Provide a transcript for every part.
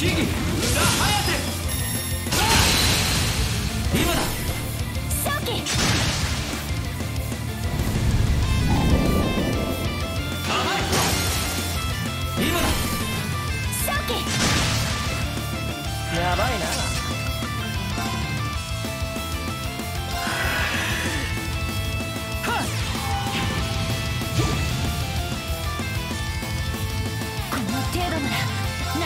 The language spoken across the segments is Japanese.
秘技裏颯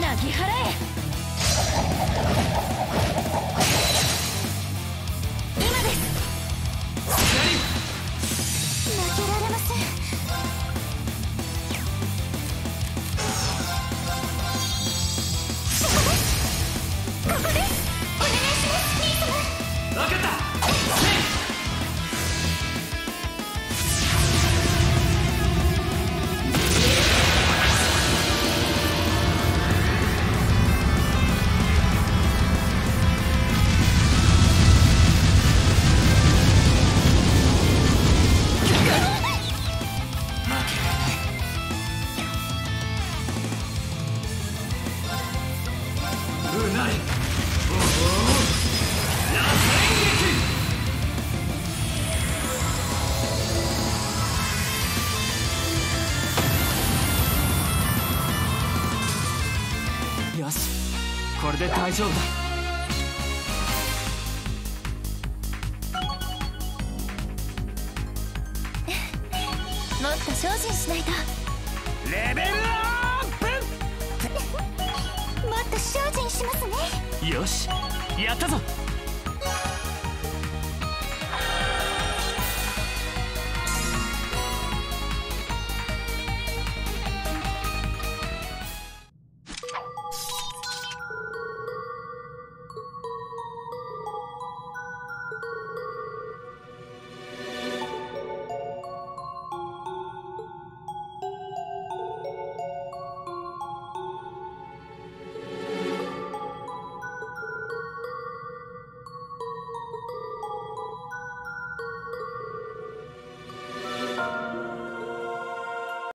なぎ払え。れで大丈夫だ。精進しないと。レベルアップ！もっと精進しますね。よしやったぞ。